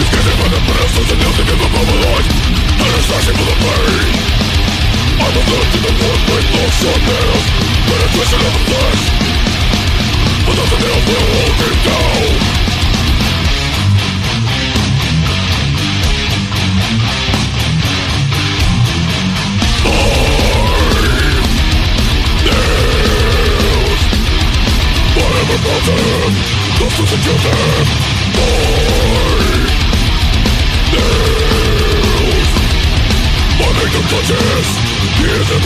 Escaping from the presence of music is a mobilized. Under slashing from the bird. Lost to the children make them touches He is I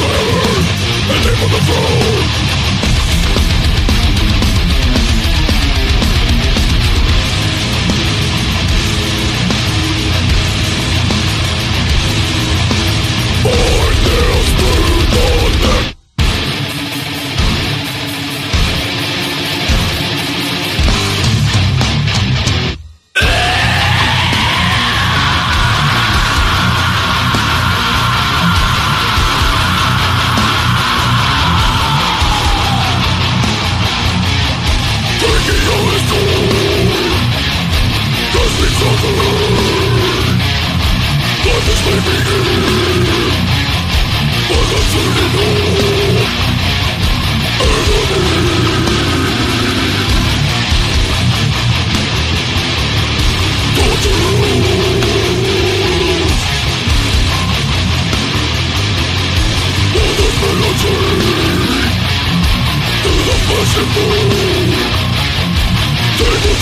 my And aim for the throne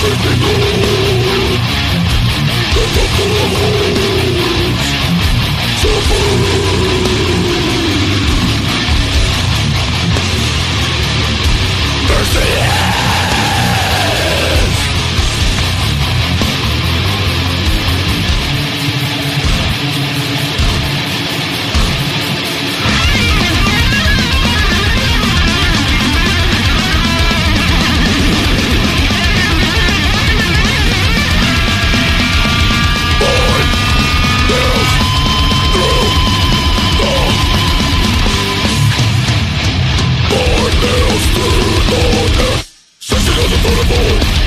Don't you